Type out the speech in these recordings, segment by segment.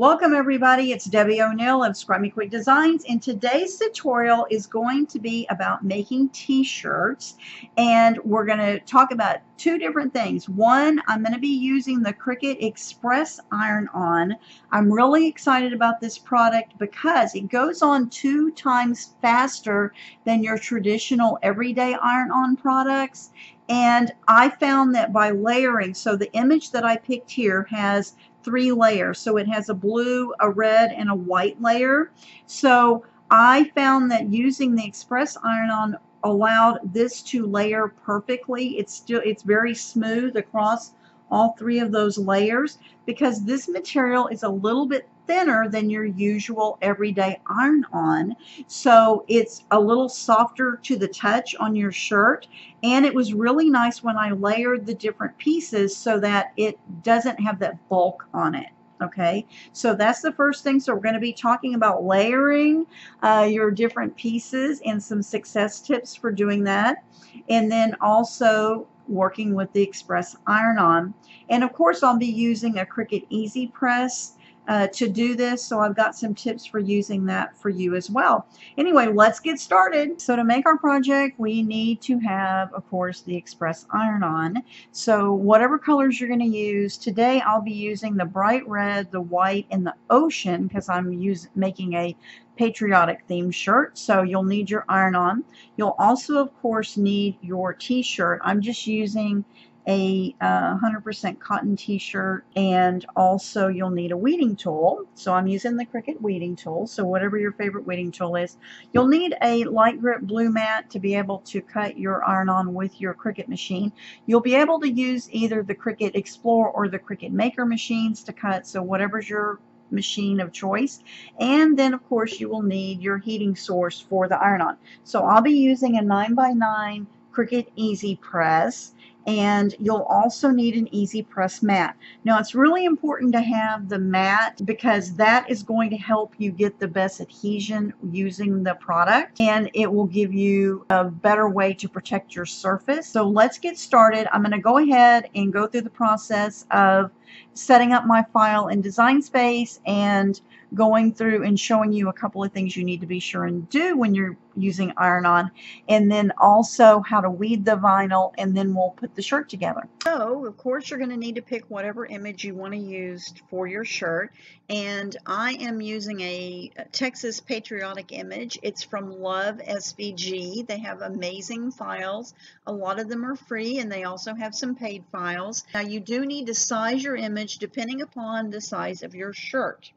Welcome everybody, it's Debbie O'Neal of Scrap Me Quick Designs and today's tutorial is going to be about making t-shirts and we're going to talk about two different things. One, I'm going to be using the Cricut Express iron-on. I'm really excited about this product because it goes on two times faster than your traditional everyday iron-on products and I found that by layering, so the image that I picked here has three layers. So it has a blue, a red, and a white layer. So I found that using the Express Iron-On allowed this to layer perfectly. It's still it's very smooth across all three of those layers because this material is a little bit thinner than your usual everyday iron-on. So it's a little softer to the touch on your shirt. And it was really nice when I layered the different pieces so that it doesn't have that bulk on it okay so that's the first thing so we're going to be talking about layering uh, your different pieces and some success tips for doing that and then also working with the express iron-on and of course I'll be using a Cricut Easy Press uh, to do this. So I've got some tips for using that for you as well. Anyway, let's get started. So to make our project, we need to have, of course, the Express Iron-On. So whatever colors you're going to use, today I'll be using the bright red, the white, and the ocean because I'm use, making a patriotic theme shirt. So you'll need your iron-on. You'll also, of course, need your t-shirt. I'm just using a 100% uh, cotton t-shirt and also you'll need a weeding tool. So I'm using the Cricut weeding tool. So whatever your favorite weeding tool is you'll need a light grip blue mat to be able to cut your iron-on with your Cricut machine. You'll be able to use either the Cricut Explore or the Cricut Maker machines to cut. So whatever's your machine of choice. And then of course you will need your heating source for the iron-on so I'll be using a 9x9 Cricut Easy Press and you'll also need an easy press mat. Now it's really important to have the mat because that is going to help you get the best adhesion using the product and it will give you a better way to protect your surface. So let's get started. I'm going to go ahead and go through the process of setting up my file in Design Space and going through and showing you a couple of things you need to be sure and do when you're using iron-on and then also how to weed the vinyl and then we'll put the shirt together. So of course you're going to need to pick whatever image you want to use for your shirt and I am using a Texas patriotic image. It's from Love SVG. They have amazing files. A lot of them are free and they also have some paid files. Now you do need to size your image depending upon the size of your shirt.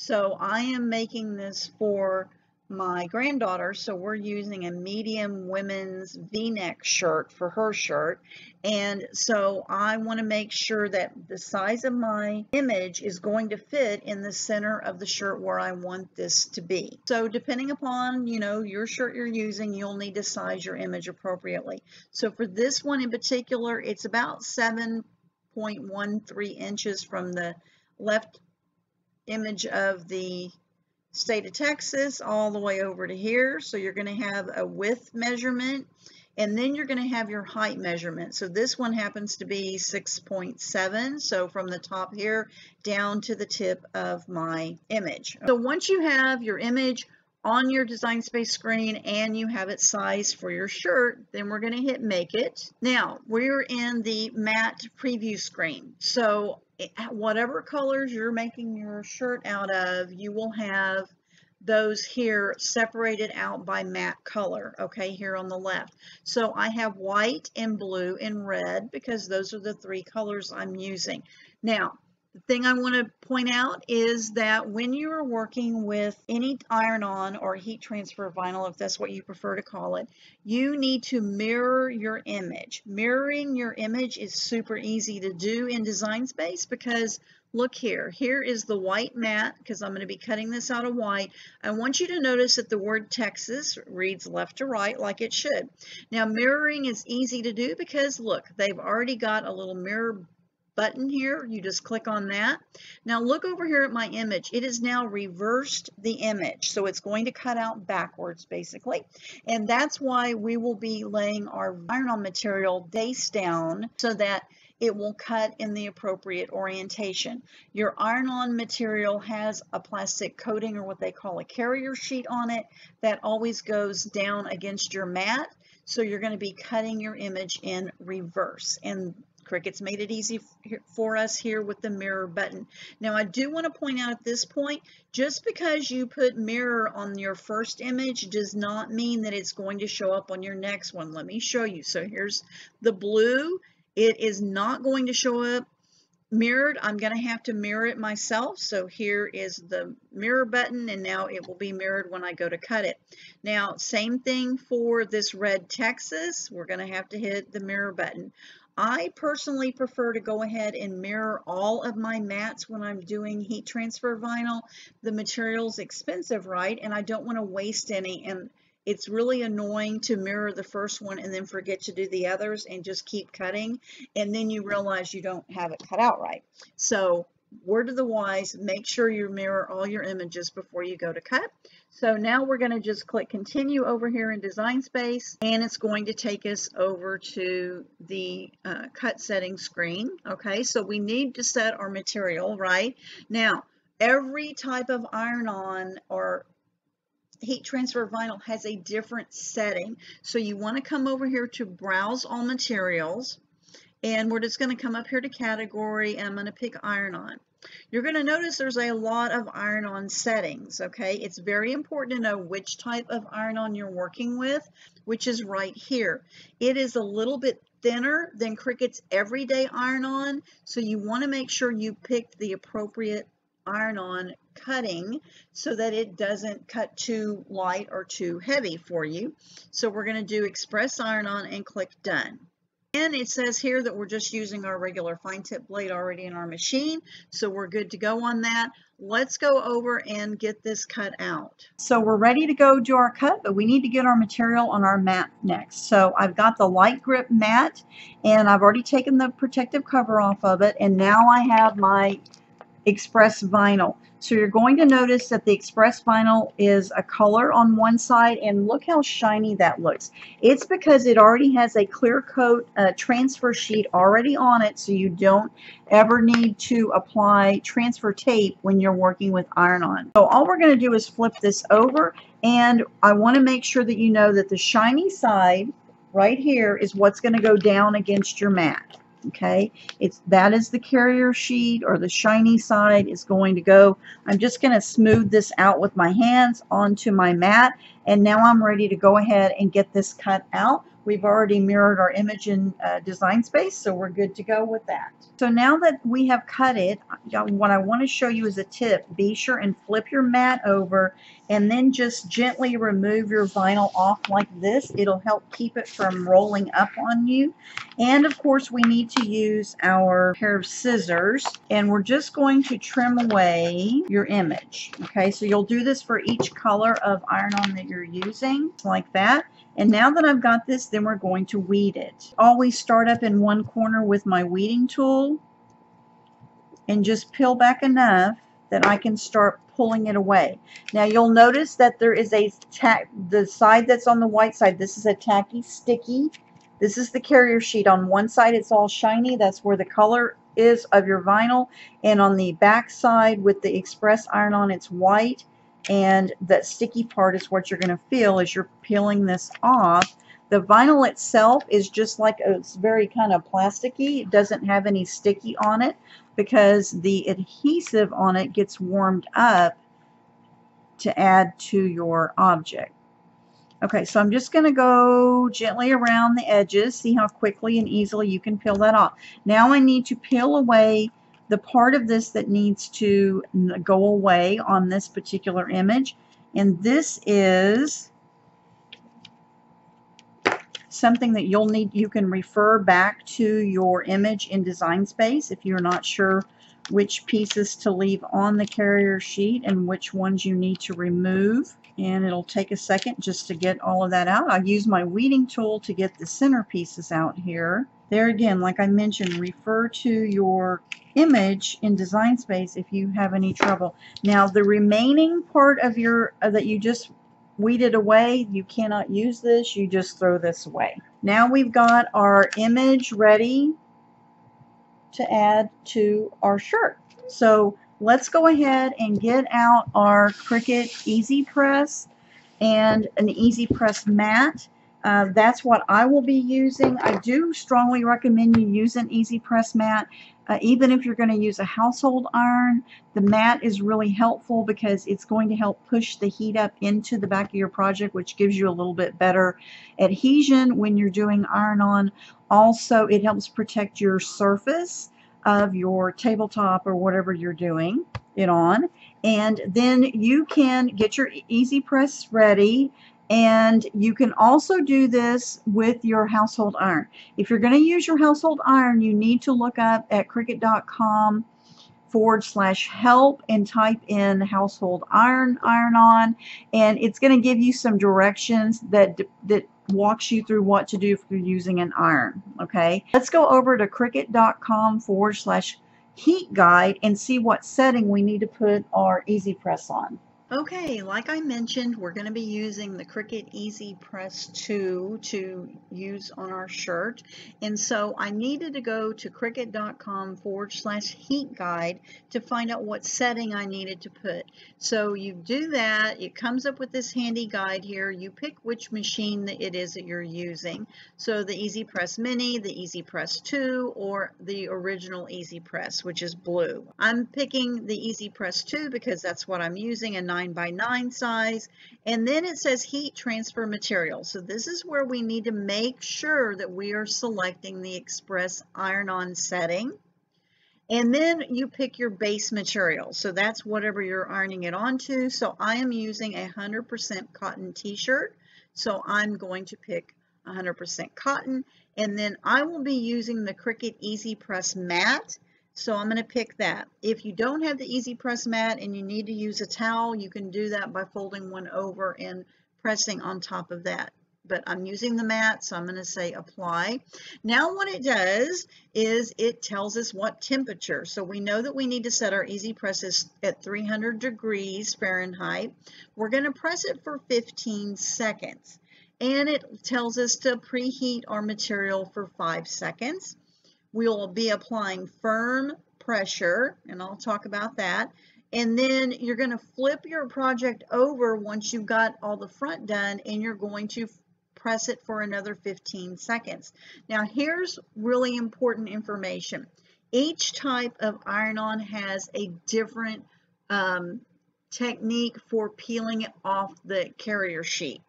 So I am making this for my granddaughter, so we're using a medium women's v-neck shirt for her shirt. And so I want to make sure that the size of my image is going to fit in the center of the shirt where I want this to be. So depending upon, you know, your shirt you're using, you'll need to size your image appropriately. So for this one in particular, it's about 7.13 inches from the left image of the state of Texas all the way over to here. So you're going to have a width measurement and then you're going to have your height measurement. So this one happens to be 6.7. So from the top here down to the tip of my image. So once you have your image on your design space screen and you have it sized for your shirt, then we're going to hit make it. Now we're in the mat preview screen. So whatever colors you're making your shirt out of, you will have those here separated out by mat color, okay, here on the left. So I have white and blue and red because those are the three colors I'm using. Now, the thing I want to point out is that when you are working with any iron-on or heat transfer vinyl, if that's what you prefer to call it, you need to mirror your image. Mirroring your image is super easy to do in Design Space because look here. Here is the white mat because I'm going to be cutting this out of white. I want you to notice that the word Texas reads left to right like it should. Now mirroring is easy to do because look, they've already got a little mirror button here. You just click on that. Now look over here at my image. It has now reversed the image. So it's going to cut out backwards basically. And that's why we will be laying our iron-on material face down so that it will cut in the appropriate orientation. Your iron-on material has a plastic coating or what they call a carrier sheet on it that always goes down against your mat. So you're going to be cutting your image in reverse. And Cricut's made it easy for us here with the mirror button. Now I do want to point out at this point, just because you put mirror on your first image does not mean that it's going to show up on your next one. Let me show you. So here's the blue. It is not going to show up mirrored. I'm going to have to mirror it myself. So here is the mirror button and now it will be mirrored when I go to cut it. Now same thing for this red Texas. We're going to have to hit the mirror button. I personally prefer to go ahead and mirror all of my mats when I'm doing heat transfer vinyl. The material's expensive, right? And I don't want to waste any. And it's really annoying to mirror the first one and then forget to do the others and just keep cutting. And then you realize you don't have it cut out right. So word of the wise, make sure you mirror all your images before you go to cut. So now we're going to just click continue over here in design space and it's going to take us over to the uh, cut setting screen. Okay, so we need to set our material, right? Now, every type of iron-on or heat transfer vinyl has a different setting. So you want to come over here to browse all materials and we're just going to come up here to category and I'm going to pick iron-on. You're going to notice there's a lot of iron-on settings, okay? It's very important to know which type of iron-on you're working with, which is right here. It is a little bit thinner than Cricut's everyday iron-on, so you want to make sure you pick the appropriate iron-on cutting so that it doesn't cut too light or too heavy for you. So we're going to do Express Iron-On and click Done. And it says here that we're just using our regular fine tip blade already in our machine, so we're good to go on that. Let's go over and get this cut out. So we're ready to go do our cut, but we need to get our material on our mat next. So I've got the light grip mat, and I've already taken the protective cover off of it, and now I have my express vinyl. So you're going to notice that the express vinyl is a color on one side and look how shiny that looks. It's because it already has a clear coat uh, transfer sheet already on it so you don't ever need to apply transfer tape when you're working with iron-on. So all we're going to do is flip this over and I want to make sure that you know that the shiny side right here is what's going to go down against your mat okay? It's that is the carrier sheet or the shiny side is going to go. I'm just going to smooth this out with my hands onto my mat and now I'm ready to go ahead and get this cut out. We've already mirrored our image in uh, design space so we're good to go with that. So now that we have cut it what I want to show you is a tip. Be sure and flip your mat over and then just gently remove your vinyl off like this. It'll help keep it from rolling up on you. And of course we need to use our pair of scissors and we're just going to trim away your image. Okay, so you'll do this for each color of iron-on that you're using, like that. And now that I've got this, then we're going to weed it. Always start up in one corner with my weeding tool and just peel back enough that I can start pulling it away. Now you'll notice that there is a tack, the side that's on the white side, this is a tacky sticky. This is the carrier sheet. On one side it's all shiny, that's where the color is of your vinyl. And on the back side with the express iron on it's white. And that sticky part is what you're going to feel as you're peeling this off. The vinyl itself is just like, oh, it's very kind of plasticky. It doesn't have any sticky on it because the adhesive on it gets warmed up to add to your object. Okay, so I'm just going to go gently around the edges, see how quickly and easily you can peel that off. Now I need to peel away the part of this that needs to go away on this particular image. And this is something that you'll need, you can refer back to your image in Design Space if you're not sure which pieces to leave on the carrier sheet and which ones you need to remove. And it'll take a second just to get all of that out. I use my weeding tool to get the center pieces out here. There again, like I mentioned, refer to your image in Design Space if you have any trouble. Now, the remaining part of your uh, that you just weed it away. You cannot use this. You just throw this away. Now we've got our image ready to add to our shirt. So let's go ahead and get out our Cricut Easy Press and an Easy Press mat. Uh, that's what I will be using. I do strongly recommend you use an Easy Press mat. Uh, even if you're going to use a household iron, the mat is really helpful because it's going to help push the heat up into the back of your project, which gives you a little bit better adhesion when you're doing iron-on. Also, it helps protect your surface of your tabletop or whatever you're doing it on. And then you can get your Easy Press ready and you can also do this with your household iron. If you're going to use your household iron, you need to look up at cricut.com forward slash help and type in household iron iron on. And it's going to give you some directions that that walks you through what to do if you're using an iron okay? Let's go over to cricut.com forward slash heat guide and see what setting we need to put our easy press on Okay, like I mentioned, we're going to be using the Cricut Easy Press 2 to use on our shirt. And so I needed to go to cricut.com forward slash heat guide to find out what setting I needed to put. So you do that, it comes up with this handy guide here. You pick which machine it is that you're using. So the Easy Press Mini, the Easy Press 2, or the original Easy Press, which is blue. I'm picking the Easy Press 2 because that's what I'm using and 9 by 9 size. And then it says heat transfer material. So this is where we need to make sure that we are selecting the express iron-on setting. And then you pick your base material. So that's whatever you're ironing it onto. So I am using a 100% cotton t-shirt. So I'm going to pick 100% cotton. And then I will be using the Cricut Easy Press mat. So I'm going to pick that. If you don't have the Easy Press mat and you need to use a towel, you can do that by folding one over and pressing on top of that. But I'm using the mat, so I'm going to say apply. Now what it does is it tells us what temperature. So we know that we need to set our Easy Presses at 300 degrees Fahrenheit. We're going to press it for 15 seconds. And it tells us to preheat our material for 5 seconds. We'll be applying firm pressure, and I'll talk about that. And then you're going to flip your project over once you've got all the front done, and you're going to press it for another 15 seconds. Now here's really important information. Each type of iron-on has a different um, technique for peeling it off the carrier sheet.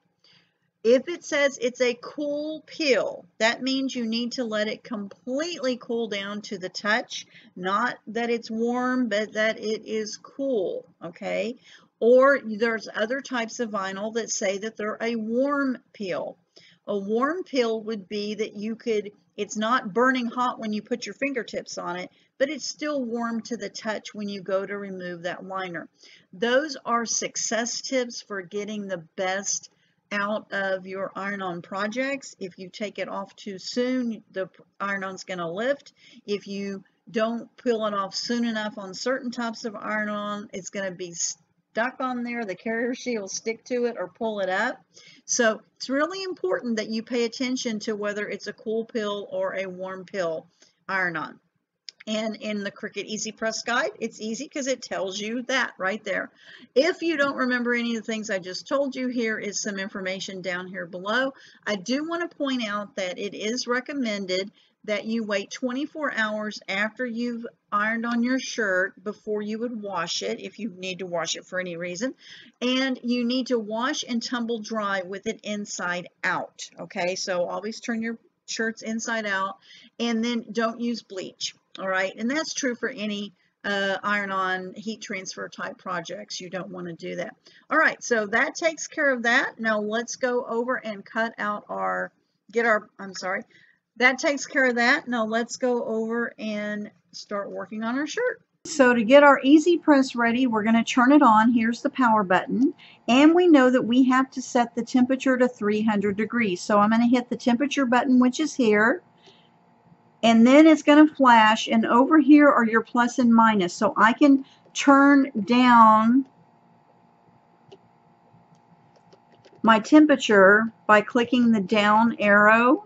If it says it's a cool peel, that means you need to let it completely cool down to the touch, not that it's warm, but that it is cool, okay? Or there's other types of vinyl that say that they're a warm peel. A warm peel would be that you could, it's not burning hot when you put your fingertips on it, but it's still warm to the touch when you go to remove that liner. Those are success tips for getting the best out of your iron-on projects. If you take it off too soon, the iron-on's going to lift. If you don't peel it off soon enough on certain types of iron-on, it's going to be stuck on there. The carrier sheet will stick to it or pull it up. So it's really important that you pay attention to whether it's a cool peel or a warm peel iron-on. And in the Cricut Easy Press Guide, it's easy because it tells you that right there. If you don't remember any of the things I just told you, here is some information down here below. I do want to point out that it is recommended that you wait 24 hours after you've ironed on your shirt before you would wash it if you need to wash it for any reason and you need to wash and tumble dry with it inside out okay so always turn your shirts inside out and then don't use bleach all right, and that's true for any uh, iron-on heat transfer type projects. You don't want to do that. All right, so that takes care of that. Now let's go over and cut out our, get our, I'm sorry, that takes care of that. Now let's go over and start working on our shirt. So to get our easy press ready, we're going to turn it on. Here's the power button. And we know that we have to set the temperature to 300 degrees. So I'm going to hit the temperature button, which is here and then it's going to flash and over here are your plus and minus so I can turn down my temperature by clicking the down arrow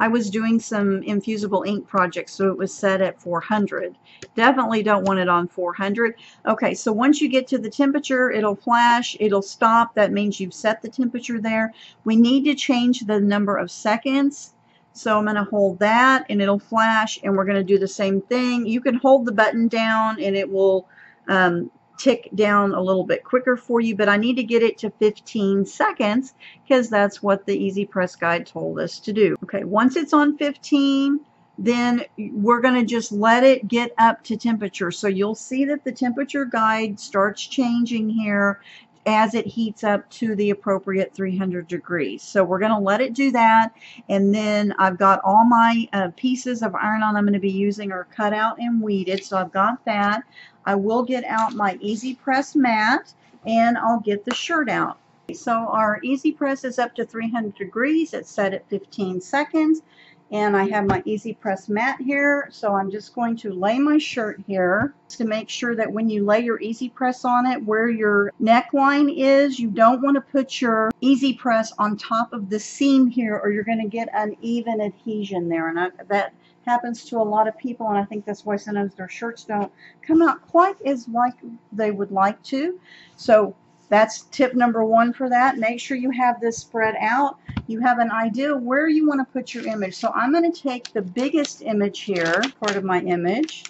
I was doing some infusible ink projects, so it was set at 400. Definitely don't want it on 400. Okay, so once you get to the temperature, it'll flash, it'll stop. That means you've set the temperature there. We need to change the number of seconds. So I'm going to hold that and it'll flash and we're going to do the same thing. You can hold the button down and it will um, tick down a little bit quicker for you, but I need to get it to 15 seconds because that's what the Easy Press Guide told us to do. Okay, once it's on 15, then we're going to just let it get up to temperature. So you'll see that the temperature guide starts changing here as it heats up to the appropriate 300 degrees. So we're going to let it do that and then I've got all my uh, pieces of iron-on I'm going to be using are cut out and weeded so I've got that. I will get out my Easy Press mat and I'll get the shirt out. So our Easy Press is up to 300 degrees. It's set at 15 seconds and I have my easy press mat here so I'm just going to lay my shirt here to make sure that when you lay your easy press on it where your neckline is you don't want to put your easy press on top of the seam here or you're going to get uneven adhesion there. And I, that happens to a lot of people and I think that's why sometimes their shirts don't come out quite as like they would like to. So that's tip number one for that. Make sure you have this spread out. You have an idea where you want to put your image. So I'm going to take the biggest image here, part of my image.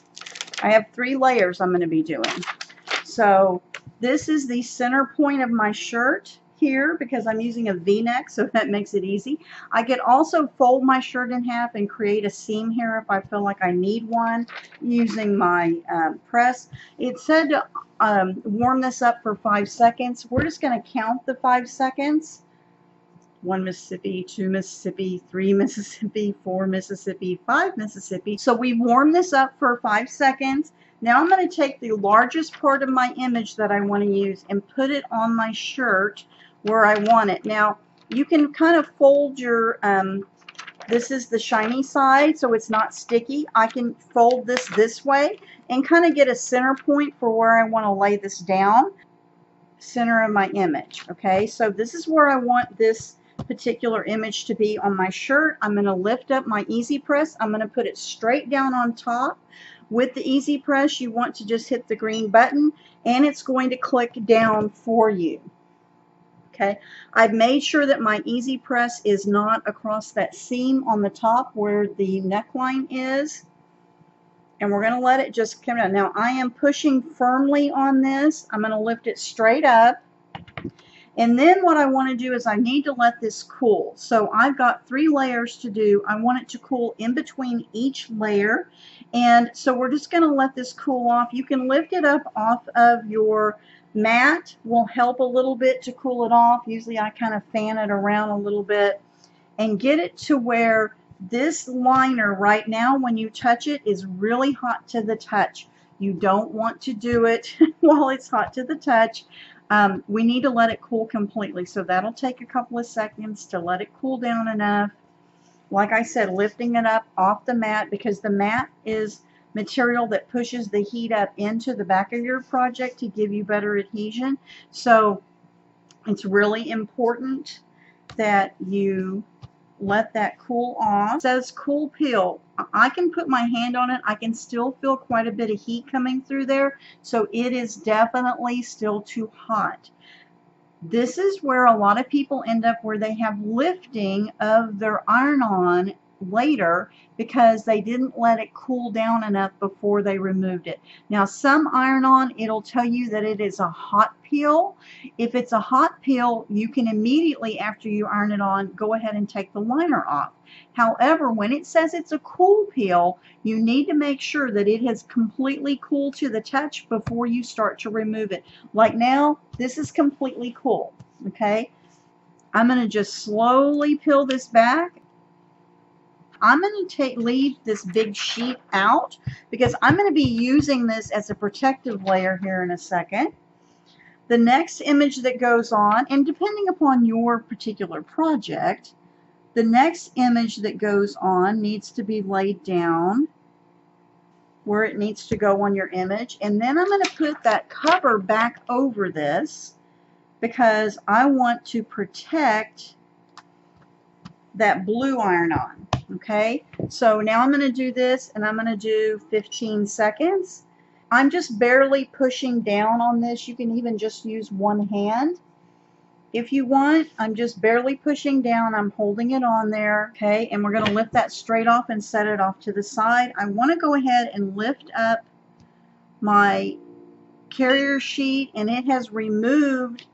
I have three layers I'm going to be doing. So this is the center point of my shirt here because I'm using a v-neck so that makes it easy. I could also fold my shirt in half and create a seam here if I feel like I need one using my um, press. It said to um, warm this up for five seconds. We're just going to count the five seconds. One Mississippi, two Mississippi, three Mississippi, four Mississippi, five Mississippi. So we warm this up for five seconds. Now I'm going to take the largest part of my image that I want to use and put it on my shirt where I want it. Now, you can kind of fold your, um, this is the shiny side, so it's not sticky. I can fold this this way and kind of get a center point for where I want to lay this down. Center of my image, okay? So this is where I want this particular image to be on my shirt. I'm going to lift up my Easy Press. I'm going to put it straight down on top. With the Easy Press, you want to just hit the green button and it's going to click down for you okay? I've made sure that my easy press is not across that seam on the top where the neckline is. And we're going to let it just come down. Now I am pushing firmly on this. I'm going to lift it straight up. And then what I want to do is I need to let this cool. So I've got three layers to do. I want it to cool in between each layer. And so we're just going to let this cool off. You can lift it up off of your mat will help a little bit to cool it off. Usually I kind of fan it around a little bit and get it to where this liner right now when you touch it is really hot to the touch. You don't want to do it while it's hot to the touch. Um, we need to let it cool completely. So that'll take a couple of seconds to let it cool down enough. Like I said, lifting it up off the mat because the mat is material that pushes the heat up into the back of your project to give you better adhesion. So it's really important that you let that cool off. It says cool peel. I can put my hand on it. I can still feel quite a bit of heat coming through there. So it is definitely still too hot. This is where a lot of people end up where they have lifting of their iron-on later because they didn't let it cool down enough before they removed it. Now some iron-on it'll tell you that it is a hot peel. If it's a hot peel you can immediately after you iron it on go ahead and take the liner off. However when it says it's a cool peel you need to make sure that it has completely cooled to the touch before you start to remove it. Like now this is completely cool okay. I'm going to just slowly peel this back I'm going to take leave this big sheet out because I'm going to be using this as a protective layer here in a second. The next image that goes on, and depending upon your particular project, the next image that goes on needs to be laid down where it needs to go on your image. And then I'm going to put that cover back over this because I want to protect that blue iron-on. Okay, so now I'm going to do this and I'm going to do 15 seconds. I'm just barely pushing down on this. You can even just use one hand if you want. I'm just barely pushing down. I'm holding it on there. Okay, and we're going to lift that straight off and set it off to the side. I want to go ahead and lift up my carrier sheet and it has removed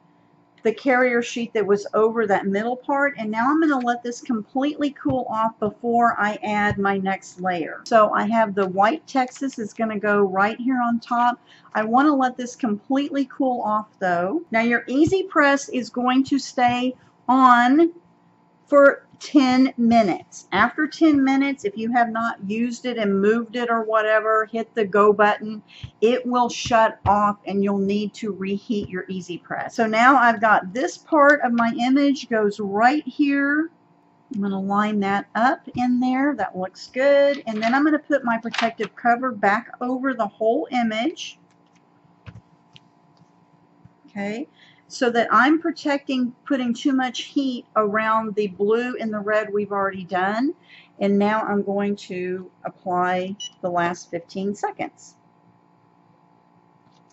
the carrier sheet that was over that middle part and now I'm going to let this completely cool off before I add my next layer. So I have the white Texas is going to go right here on top. I want to let this completely cool off though. Now your easy press is going to stay on for 10 minutes. After 10 minutes, if you have not used it and moved it or whatever, hit the go button. It will shut off and you'll need to reheat your Easy Press. So now I've got this part of my image goes right here. I'm going to line that up in there. That looks good. And then I'm going to put my protective cover back over the whole image. Okay so that I'm protecting putting too much heat around the blue and the red we've already done. And now I'm going to apply the last 15 seconds.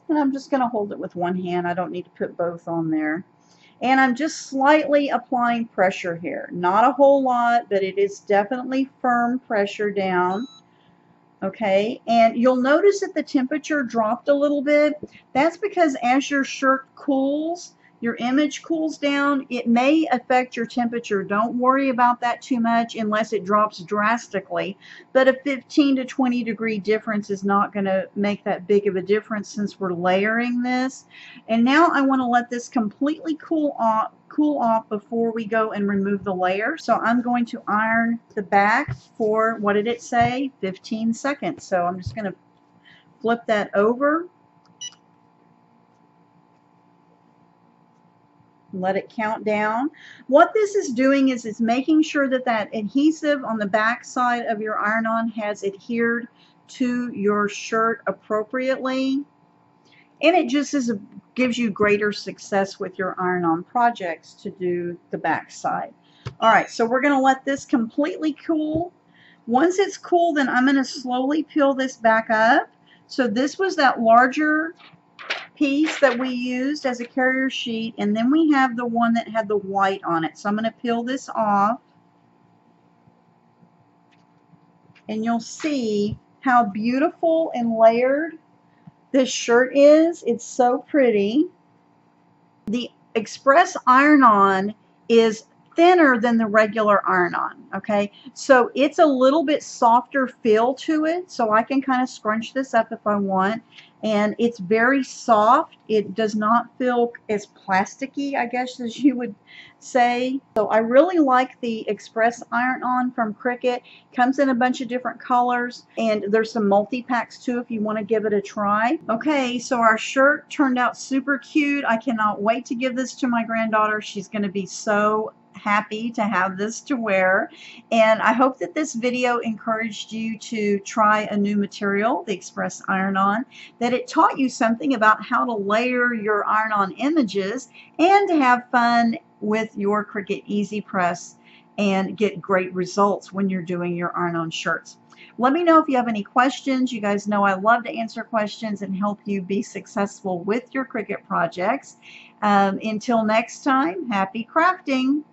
And I'm just going to hold it with one hand. I don't need to put both on there. And I'm just slightly applying pressure here. Not a whole lot, but it is definitely firm pressure down okay? And you'll notice that the temperature dropped a little bit. That's because as your shirt cools your image cools down it may affect your temperature. Don't worry about that too much unless it drops drastically. But a 15 to 20 degree difference is not going to make that big of a difference since we're layering this. And now I want to let this completely cool off cool off before we go and remove the layer. So I'm going to iron the back for, what did it say? 15 seconds. So I'm just going to flip that over. Let it count down. What this is doing is it's making sure that that adhesive on the back side of your iron-on has adhered to your shirt appropriately and it just is a, gives you greater success with your iron-on projects to do the back side. All right, so we're going to let this completely cool. Once it's cool, then I'm going to slowly peel this back up. So this was that larger piece that we used as a carrier sheet, and then we have the one that had the white on it. So I'm going to peel this off, and you'll see how beautiful and layered this shirt is. It's so pretty. The Express iron-on is thinner than the regular iron-on, okay? So it's a little bit softer feel to it, so I can kind of scrunch this up if I want and it's very soft. It does not feel as plasticky, I guess, as you would say. So I really like the Express Iron-On from Cricut. Comes in a bunch of different colors, and there's some multi-packs too if you want to give it a try. Okay, so our shirt turned out super cute. I cannot wait to give this to my granddaughter. She's going to be so happy to have this to wear and I hope that this video encouraged you to try a new material the Express iron-on that it taught you something about how to layer your iron-on images and to have fun with your Cricut Easy Press and get great results when you're doing your iron-on shirts. Let me know if you have any questions. You guys know I love to answer questions and help you be successful with your Cricut projects. Um, until next time, happy crafting!